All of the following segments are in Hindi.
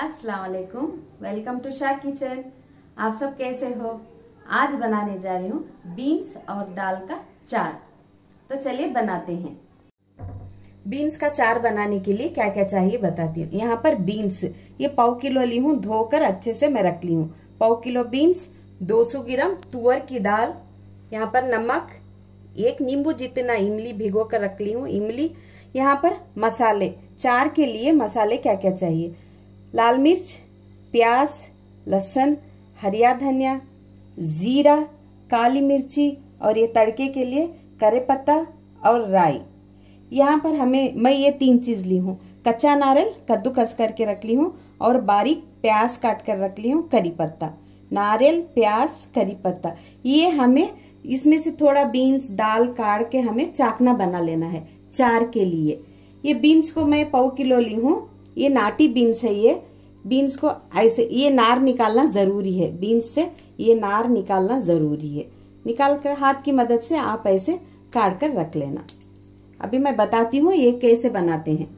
अस्सलाम वालेकुम। वेलकम टू शाह किचन आप सब कैसे हो? आज बनाने जा रही हूँ बीन्स और दाल का चार। तो चलिए बनाते हैं। बीन्स का चार बनाने के लिए क्या क्या चाहिए बताती हूँ। यहाँ पर बीन्स ये पाव किलो ली हूँ, धोकर अच्छे से मैं रख ली हूँ। पाव किलो बीन्स 200 ग्राम तुअर की दाल, यहाँ पर नमक, एक नींबू जितना इमली भिगो कर रख ली हूँ, इमली। यहाँ पर मसाले, चार के लिए मसाले क्या क्या चाहिए? लाल मिर्च, प्याज, लहसुन, हरिया धनिया, जीरा, काली मिर्ची और ये तड़के के लिए करे पत्ता और राई। यहाँ पर हमें, मैं ये तीन चीज़ ली हूँ। कच्चा नारियल कद्दूकस करके रख ली हूँ और बारीक प्याज काट कर रख ली हूँ करी पत्ता। नारियल, प्याज, करी पत्ता। ये हमें, इसमें से थोड़ा बीन्स, दाल काट के हमें चाकना बना लेना है, चार के लिए। ये बीन्स को मैं पाव किलो ली हूँ। ये नाटी बीन्स है ये। बीन्स को ऐसे ये नार निकालना ज़रूरी है। बीन्स से ये नार निकालना ज़रूरी है। निकाल कर हाथ की मदद से आप ऐसे काट कर रख लेना। अभी मैं बताती हूँ ये कैसे बनाते हैं।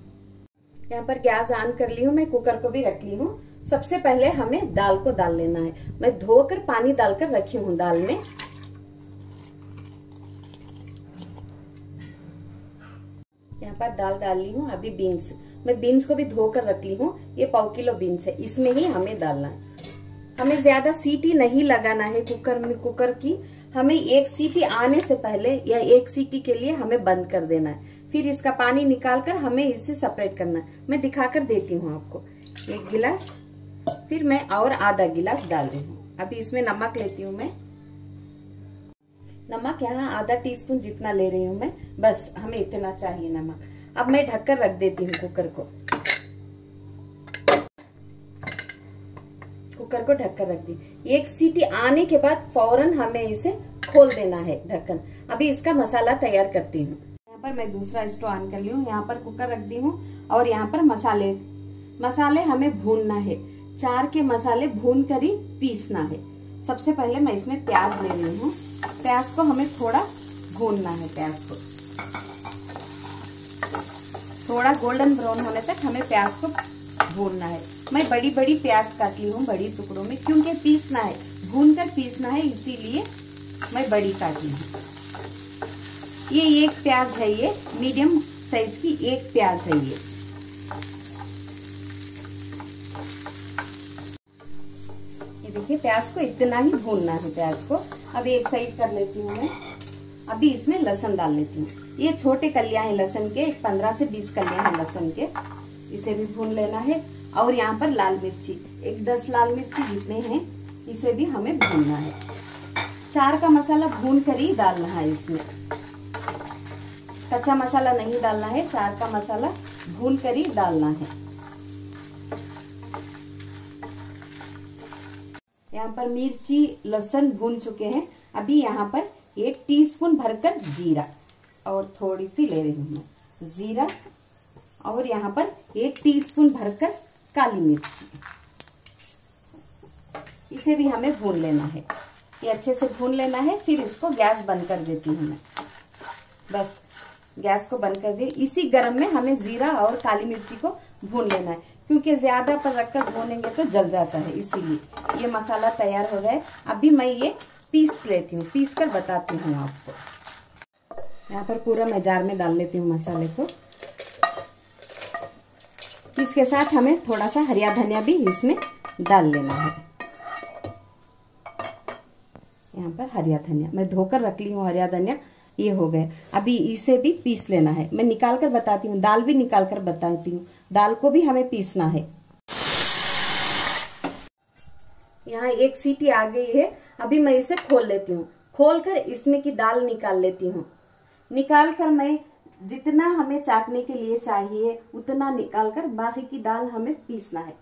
यहाँ पर गैस ऑन कर ली हूँ, मैं कुकर को भी रख ली हूँ। सबसे पहले हमें दाल को डाल लेना है। मैं धोकर पानी डालकर रखी हूँ दाल में। यहाँ पर दाल डाल ली हूँ, अभी बीन्स मैं बीन्स को भी धोकर रख ली हूँ। ये पाव किलो बीन्स है। इसमें ही हमें डालना है। हमें ज़्यादा सीटी नहीं लगाना है कुकर में, कुकर की। हमें एक सीटी आने से पहले या एक सीटी के लिए हमें बंद कर देना है। फिर इसका पानी निकाल कर हमें इससे सेपरेट करना है। मैं दिखाकर देती हूँ आपको। एक गिलास। फिर मैं और आधा गिलास डाल रही हूँ। अभी इसमें नमक लेती हूँ मैं। नमक यहाँ आधा टीस्पून जितना ले रही हूँ मैं। बस हमें इतना चाहिए नमक। अब मैं ढककर रख देती हूँ कुकर को। कुकर को ढककर रख दी। एक सीटी आने के बाद फ़ौरन हमें इसे खोल देना है ढक्कन। अभी इसका मसाला तैयार करती हूँ। यहाँ पर मैं दूसरा स्टोव ऑन कर ली हूँ। यहाँ पर कुकर रख दी हूँ और यहाँ पर मसाले। मसाले हमें भूनना है। चार के मसाले भून कर ही पीसना है। सबसे पहले मैं इसमें प्याज ले रही हूँ। प्याज को हमें थोड़ा भूनना है, प्याज को। थोड़ा गोल्डन ब्राउन होने तक हमें प्याज को भूनना है। मैं बड़ी बड़ी प्याज काट ली हूँ बड़ी टुकड़ों में, क्योंकि पीसना है। भून कर पीसना है, इसीलिए मैं बड़ी काट हूँ। ये एक प्याज है ये मीडियम साइज़ की एक प्याज है ये। ये देखिए, प्याज को इतना ही भूनना है, प्याज को। अब एक साइड कर लेती हूँ मैं। अभी इसमें लहसन डाल लेती हूँ। ये छोटे कलिया है लहसन के पंद्रह से बीस कलिया है लहसन के। इसे भी भून लेना है। और यहाँ पर लाल मिर्ची, एक दस लाल मिर्ची जितने हैं, इसे भी हमें भूनना है। चार का मसाला भून कर ही डालना है इसमें। कच्चा मसाला नहीं डालना है, चार का मसाला भून कर ही डालना है। यहाँ पर मिर्ची, लहसुन भून चुके हैं। अभी यहाँ पर एक टीस्पून भरकर जीरा। और थोड़ी सी ले रही हूँ मैं। जीरा और यहाँ पर एक टीस्पून भरकर काली मिर्ची। इसे भी हमें भून लेना है। ये अच्छे से भून लेना है, फिर इसको गैस बंद कर देती हूँ मैं। बस, गैस को बंद कर दिए। इसी गरम में हमें जीरा और काली मिर्ची को भून लेना है, क्योंकि ज़्यादा पर रखकर भूनेंगे तो जल जाता है, इसीलिए। ये मसाला तैयार हो गया अभी मैं ये पीस लेती हूँ, पीस कर बताती हूँ आपको। यहाँ पर पूरा मैं जार में डाल लेती हूँ मसाले को। इसके साथ हमें थोड़ा सा हरिया धनिया भी इसमें डाल लेना है। यहाँ पर हरिया धनिया, मैं धोकर रख ली हूँ हरिया धनिया, ये हो गए। अभी इसे भी पीस लेना है। मैं निकाल कर बताती हूँ, दाल भी निकाल कर बताती हूँ। दाल को भी हमें पीसना है। यहाँ एक सीटी आ गई है। अभी मैं इसे खोल लेती हूँ। खोल कर इसमें की दाल निकाल लेती हूँ। निकाल कर मैं जितना हमें चाकने के लिए चाहिए, उतना निकाल कर बाकी की दाल हमें पीसना है।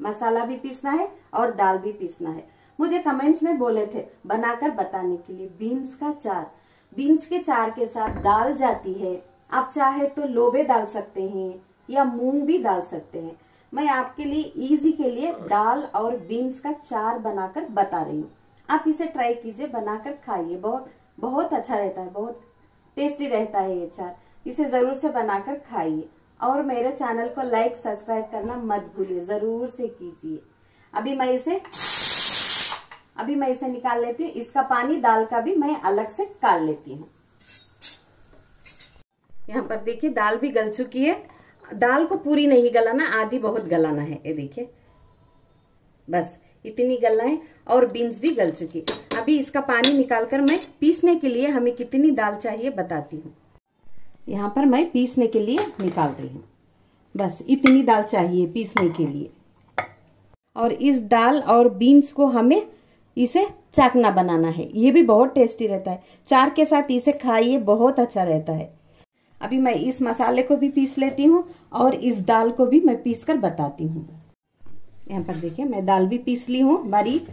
मसाला भी पीसना है और दाल भी पीसना है। मुझे कमेंट्स में बोले थे, बनाकर बताने के लिए बीन्स का चार। बीन्स के चार के साथ दाल जाती है। आप चाहे तो लोबे डाल सकते हैं या मूंग भी डाल सकते हैं। मैं आपके लिए इजी के लिए दाल और बीन्स का चार बनाकर बता रही हूँ। आप इसे ट्राई कीजिए, बनाकर खाइए। बहुत बहुत अच्छा रहता है, बहुत टेस्टी रहता है ये चार इसे ज़रूर से बनाकर खाइए। और मेरे चैनल को लाइक, सब्सक्राइब करना मत भूलिए। ज़रूर से कीजिए। अभी मैं इसे, अभी मैं इसे निकाल लेती हूँ। इसका पानी, दाल का भी मैं अलग से काट लेती हूँ। यहाँ पर देखिए, दाल भी गल चुकी है। दाल को पूरी नहीं गलाना, आधी बहुत गलाना है। ये देखिए, बस इतनी गलना है। और बीन्स भी गल चुकी अभी इसका पानी निकालकर मैं पीसने के लिए हमें कितनी दाल चाहिए बताती हूँ। यहाँ पर मैं पीसने के लिए निकाल रही हूँ। बस इतनी दाल चाहिए पीसने के लिए। और इस दाल और बीन्स को हमें इसे चाकना बनाना है। ये भी बहुत टेस्टी रहता है। चार के साथ इसे खाइए, बहुत अच्छा रहता है। अभी मैं इस मसाले को भी पीस लेती हूँ और इस दाल को भी मैं पीस कर बताती हूँ। यहाँ पर देखिए, मैं दाल भी पीस ली हूँ, बारीक।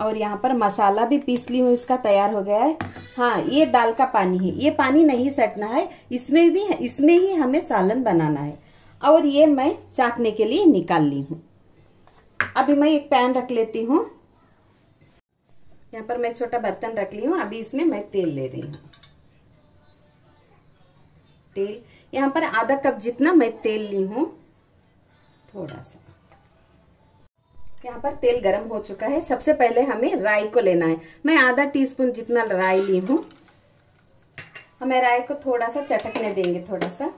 और यहाँ पर मसाला भी पीस ली हूँ, इसका तैयार हो गया है। हाँ ये दाल का पानी है। ये पानी नहीं सटना है। इसमें भी, इसमें ही हमें सालन बनाना है। और ये मैं चाटने के लिए निकाल ली हूँ। अभी मैं एक पैन रख लेती हूँ। यहाँ पर मैं छोटा बर्तन रख ली हूँ। अभी इसमें मैं तेल ले रही हूँ। तेल। यहाँ पर आधा कप जितना मैं तेल ली हूँ, थोड़ा सा। यहाँ पर तेल गरम हो चुका है। सबसे पहले हमें राई को लेना है। मैं आधा टीस्पून जितना राई ली हूँ, हमें राई को थोड़ा सा चटकने देंगे थोड़ा सा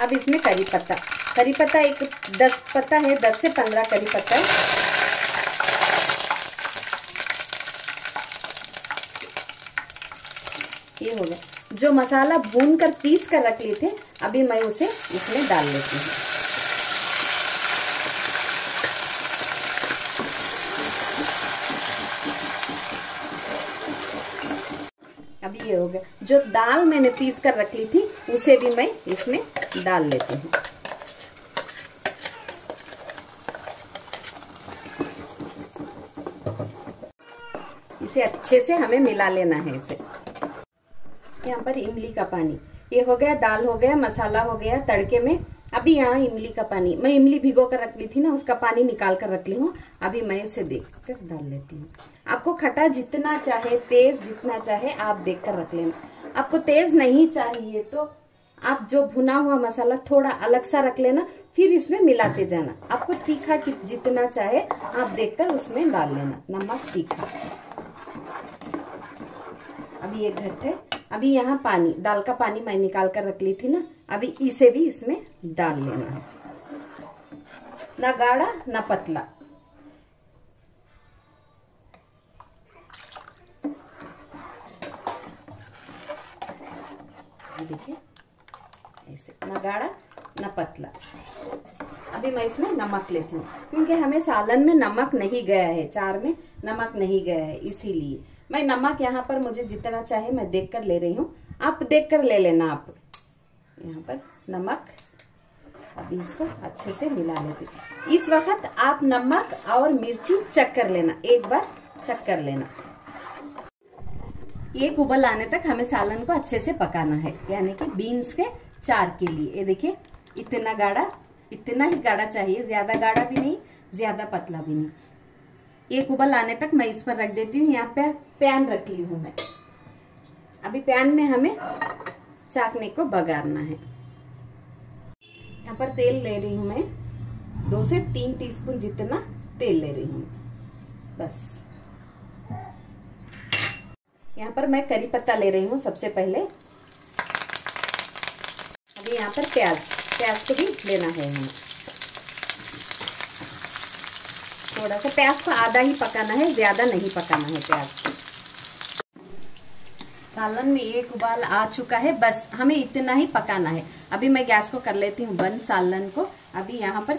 अब इसमें करी पत्ता। करी पत्ता एक दस पत्ता है, दस से पंद्रह करी पत्ता ये हो गया जो मसाला भून कर पीस कर रख लिए थे अभी मैं उसे इसमें डाल लेती हूँ। अभी ये हो गया। जो दाल मैंने पीस कर रख ली थी, उसे भी मैं इसमें डाल लेती हूँ। इसे अच्छे से हमें मिला लेना है इसे। यहाँ पर इमली का पानी। ये हो गया, दाल हो गया, मसाला हो गया तड़के में। अभी यहाँ इमली का पानी। मैं इमली भिगो कर रख ली थी ना, उसका पानी निकाल कर रख ली हूँ। अभी मैं इसे देख कर डाल लेती हूँ। आपको खटा जितना चाहे, तेज जितना चाहे, आप देख कर रख लेना। आपको तेज नहीं चाहिए तो आप जो भुना हुआ मसाला थोड़ा अलग सा रख लेना, फिर इसमें मिलाते जाना। आपको तीखा जितना चाहे, आप देखकर उसमें डाल लेना। नमक तीखा। अभी ये घट है। अभी यहाँ पानी, दाल का पानी मैं निकाल कर रख ली थी ना, अभी इसे भी इसमें डाल लेना है। ना गाढ़ा, ना पतला। देखिए, ऐसे, ना गाढ़ा, ना पतला। अभी मैं इसमें नमक लेती हूँ, क्योंकि हमें सालन में नमक नहीं गया है, चार में नमक नहीं गया है, इसीलिए। मैं नमक यहाँ पर मुझे जितना चाहे मैं देख कर ले रही हूँ। आप देख कर ले लेना आप। यहाँ पर नमक। अभी इसको अच्छे से मिला लेती इस वक्त आप नमक और मिर्ची चक कर लेना। एक बार चक कर लेना। एक उबल आने तक हमें सालन को अच्छे से पकाना है। यानी कि बीन्स के चार के लिए। ये देखिए, इतना गाढ़ा, इतना ही गाढ़ा चाहिए। ज़्यादा गाढ़ा भी नहीं, ज़्यादा पतला भी नहीं। एक उबल आने तक मैं इस पर रख देती हूँ। यहाँ पे पैन रख ली हूँ मैं। अभी पैन में हमें चाकने को बगारना है। यहाँ पर तेल ले रही हूँ मैं। दो से तीन टीस्पून जितना तेल ले रही हूँ बस। यहाँ पर मैं करी पत्ता ले रही हूँ सबसे पहले। अभी यहाँ पर प्याज प्याज को भी लेना है हमें। थोड़ा सा प्याज को आधा ही पकाना है, ज़्यादा नहीं पकाना है प्याज को। सालन में एक उबाल आ चुका है, बस हमें इतना ही पकाना है। अभी मैं गैस को कर लेती हूँ बंद सालन को। अभी यहाँ पर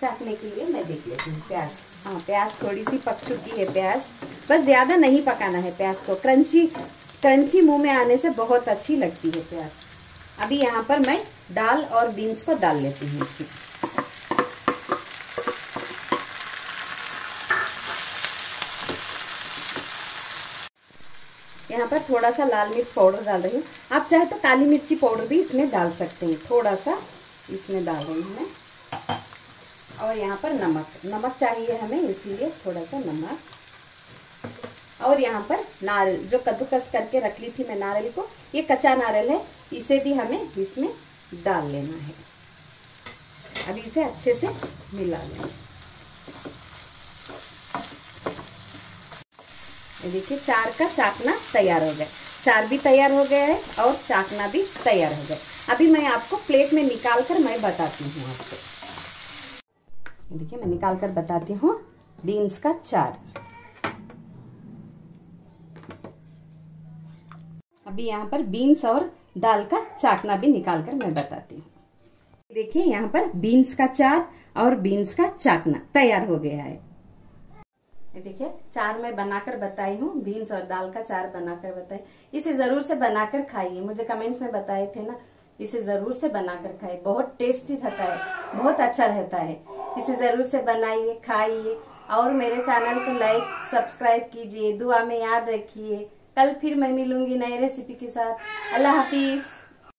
चाकने के लिए मैं देख लेती हूँ प्याज। हाँ प्याज थोड़ी सी पक चुकी है प्याज। बस ज़्यादा नहीं पकाना है प्याज को। क्रंची क्रंची मुँह में आने से बहुत अच्छी लगती है प्याज। अभी यहाँ पर मैं दाल और बीन्स को डाल लेती हूँ इसमें। यहाँ पर थोड़ा सा लाल मिर्च पाउडर डाल रही हूँ। आप चाहे तो काली मिर्ची पाउडर भी इसमें डाल सकते हैं। थोड़ा सा इसमें डाल रही हूँ मैं। और यहाँ पर नमक। नमक चाहिए हमें, इसीलिए थोड़ा सा नमक। और यहाँ पर नारियल, जो कद्दूकस करके रख ली थी मैं नारियल को, ये कच्चा नारियल है, इसे भी हमें इसमें डाल लेना है। अभी इसे अच्छे से मिला लें। ये देखिए, चार का चाकना तैयार हो गया। चार भी तैयार हो गया है और चाकना भी तैयार हो गया। अभी मैं आपको प्लेट में निकाल कर मैं बताती हूँ आपको। देखिए, मैं निकाल कर बताती हूँ बीन्स का चार। अभी यहाँ पर बीन्स और दाल का चाकना भी निकाल कर मैं बताती हूँ। देखिए, यहाँ पर बीन्स का चार और बीन्स का चाकना तैयार हो गया है। ये देखिए, चार मैं बनाकर बताई हूँ, बीन्स और दाल का चार बनाकर बताई। इसे ज़रूर से बनाकर खाइए। मुझे कमेंट्स में बताए थे ना, इसे ज़रूर से बनाकर खाइए। बहुत टेस्टी रहता है, बहुत अच्छा रहता है। इसे ज़रूर से बनाइए, खाइए। और मेरे चैनल को लाइक, सब्सक्राइब कीजिए। दुआ में याद रखिए। कल फिर मैं मिलूँगी नई रेसिपी के साथ। अल्लाह हाफिज।